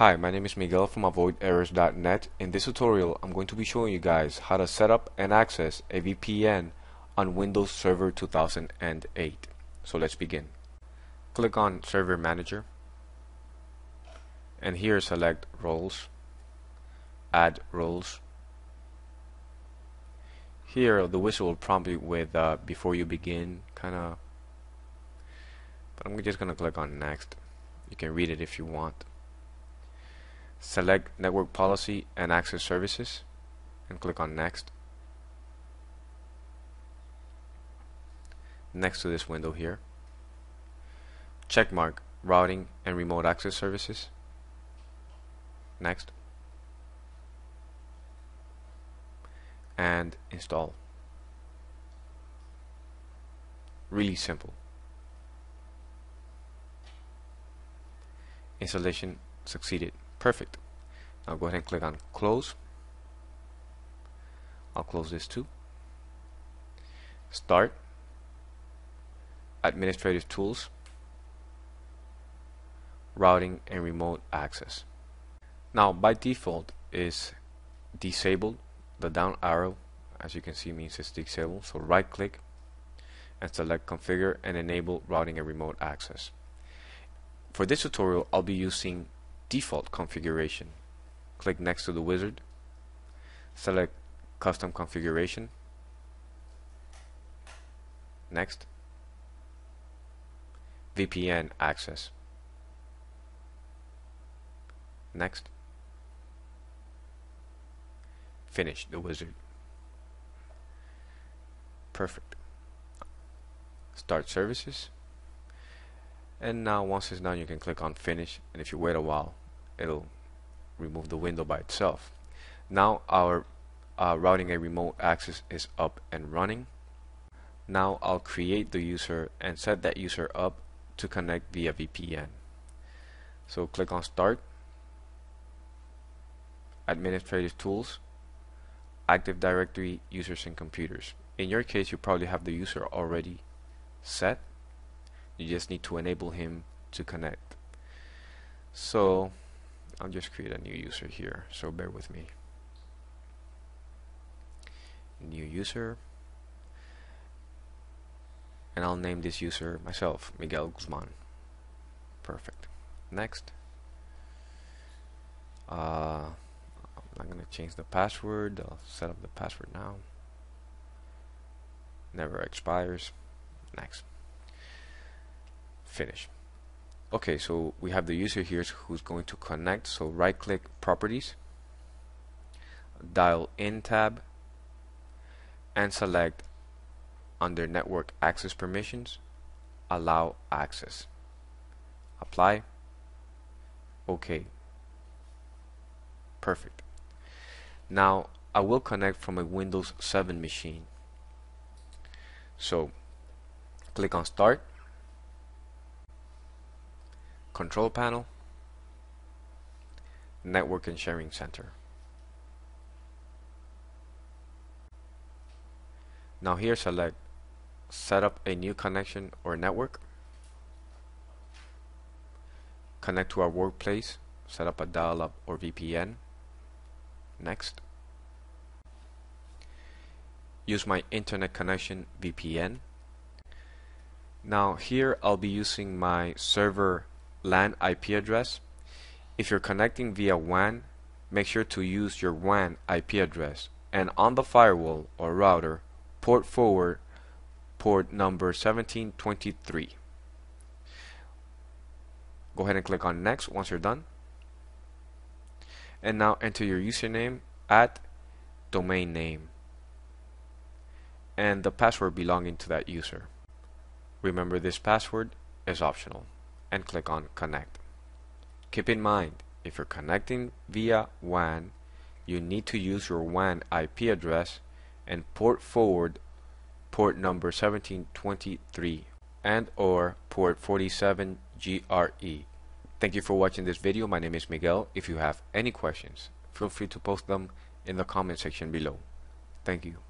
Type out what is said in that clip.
Hi, my name is Miguel from avoiderrors.net. In this tutorial, I'm going to be showing you guys how to set up and access a VPN on Windows Server 2008. So let's begin. Click on Server Manager and here select Roles, Add Roles. Here the wizard will prompt you with uh, before you begin kind of but I'm just gonna click on next you can read it if you want select network policy and access services and click on next. Next to this window here. Checkmark routing and remote access services. Next. And install. Really simple. Installation succeeded perfect. Now go ahead and click on close. I'll close this too. Start. Administrative tools. Routing and remote access. Now by default is disabled the down arrow. As you can see means it's disabled. So right click and select configure and enable routing and remote access. For this tutorial I'll be using default configuration. Click next to the wizard. Select custom configuration. Next. VPN access. Next. Finish the wizard. Perfect. Start services and now once it's done you can click on finish. And if you wait a while it'll remove the window by itself. Now our uh, routing a remote access is up and running. Now I'll create the user and set that user up to connect via VPN so click on start. Administrative tools. Active directory users and computers. In your case you probably have the user already set you just need to enable him to connect. So I'll just create a new user here so bear with me. New user. And I'll name this user myself Miguel Guzman. Perfect. Next. Uh, I'm gonna change the password. I'll set up the password now. Never expires. Next finish. Okay so we have the user here who's going to connect. So right click properties dial in tab and select under network access permissions allow access. Apply. Okay. Perfect. Now I will connect from a Windows 7 machine. So click on start control panel network and sharing center. Now here select set up a new connection or network. Connect to our workplace set up a dial-up or VPN next. Use my internet connection VPN now here I'll be using my server LAN IP address. If you're connecting via WAN, make sure to use your WAN IP address and on the firewall or router, port forward port number 1723. Go ahead and click on next once you're done. And now enter your username at domain name and the password belonging to that user. Remember this password is optional and click on connect. Keep in mind, if you're connecting via WAN, you need to use your WAN IP address and port forward port number 1723 and or port 47 GRE. Thank you for watching this video. My name is Miguel. If you have any questions, feel free to post them in the comment section below. Thank you.